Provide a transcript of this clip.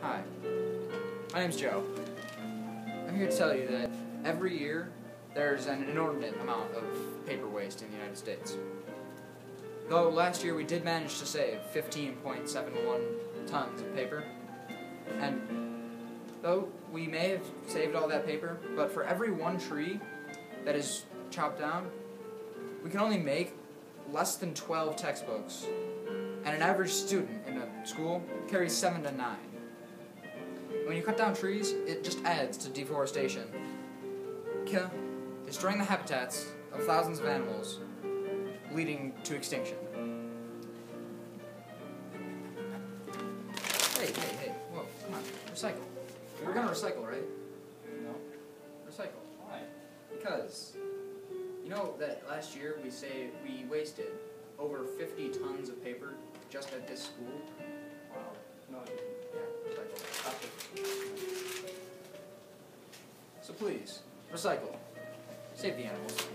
Hi, my name's Joe. I'm here to tell you that every year there's an inordinate amount of paper waste in the United States. Though last year we did manage to save 15.71 tons of paper, and though we may have saved all that paper, but for every one tree that is chopped down, we can only make less than 12 textbooks, and an average student in a school carries 7 to 9. When you cut down trees, it just adds to deforestation, kill, destroying the habitats of thousands of animals, leading to extinction. Hey, hey, hey, whoa, come on, recycle. We're gonna recycle, right? No. Recycle. Why? Because you know that last year we say we wasted over 50 tons of paper just at this school. So please, recycle. Save the animals.